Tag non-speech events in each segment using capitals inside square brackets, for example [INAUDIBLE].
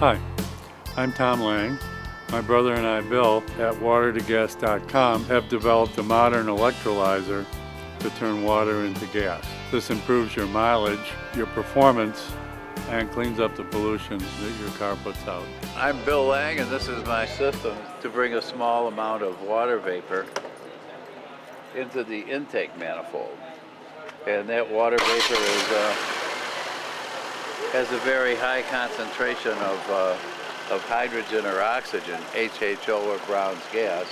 Hi, I'm Tom Lang. My brother and I, Bill, at water2gas.com have developed a modern electrolyzer to turn water into gas. This improves your mileage, your performance, and cleans up the pollution that your car puts out. I'm Bill Lang and this is my system to bring a small amount of water vapor into the intake manifold. And that water vapor is, uh, has a very high concentration of, uh, of hydrogen or oxygen, HHO or Brown's gas,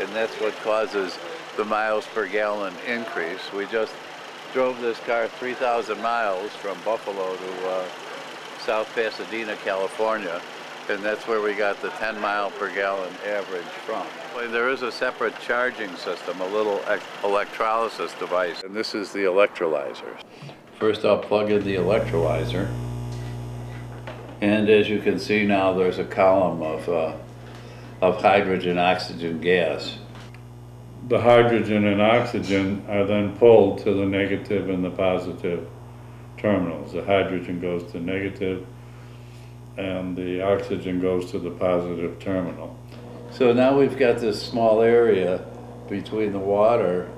and that's what causes the miles per gallon increase. We just drove this car 3,000 miles from Buffalo to uh, South Pasadena, California, and that's where we got the 10 mile per gallon average from. There is a separate charging system, a little electrolysis device, and this is the electrolyzer. First I'll plug in the electrolyzer, and as you can see now there's a column of, uh, of hydrogen oxygen gas. The hydrogen and oxygen are then pulled to the negative and the positive terminals. The hydrogen goes to negative and the oxygen goes to the positive terminal. So now we've got this small area between the water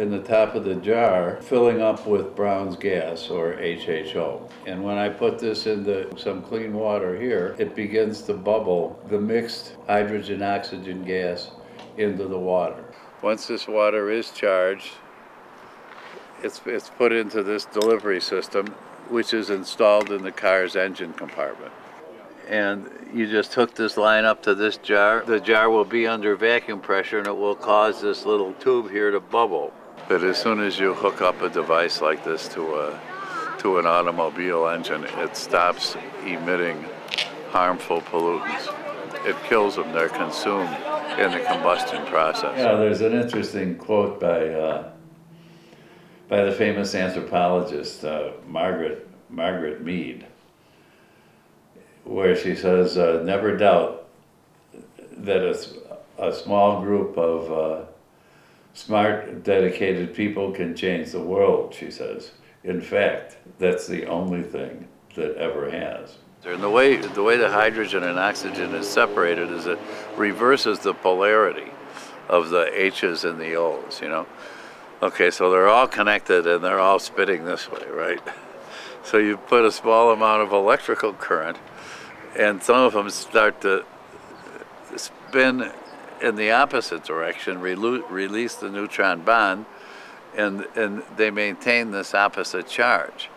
and the top of the jar filling up with Brown's gas or HHO. And when I put this into some clean water here, it begins to bubble the mixed hydrogen oxygen gas into the water. Once this water is charged, it's, it's put into this delivery system, which is installed in the car's engine compartment. And you just hook this line up to this jar. The jar will be under vacuum pressure and it will cause this little tube here to bubble. But as soon as you hook up a device like this to a to an automobile engine, it stops emitting harmful pollutants. It kills them, they're consumed in the combustion process. Yeah, there's an interesting quote by uh, by the famous anthropologist uh, Margaret Margaret Mead, where she says, uh, "Never doubt that a, a small group of uh, smart, dedicated people can change the world." She says. In fact, that's the only thing that ever has. And the way the way the hydrogen and oxygen is separated is it reverses the polarity of the H's and the O's. You know. Okay, so they're all connected and they're all spitting this way, right? [LAUGHS] So you put a small amount of electrical current and some of them start to spin in the opposite direction, release the neutron bond, and, and they maintain this opposite charge.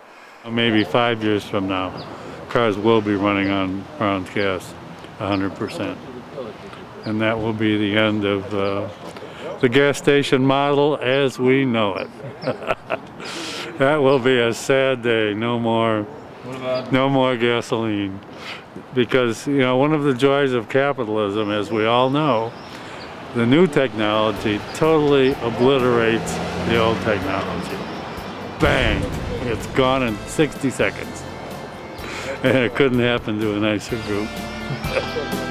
Maybe five years from now, cars will be running on Brown's gas 100%. And that will be the end of uh, the gas station model as we know it. [LAUGHS] that will be a sad day. No more, no more gasoline. Because, you know, one of the joys of capitalism, as we all know, the new technology totally obliterates the old technology. Bang! It's gone in 60 seconds. And [LAUGHS] it couldn't happen to a nicer group. [LAUGHS]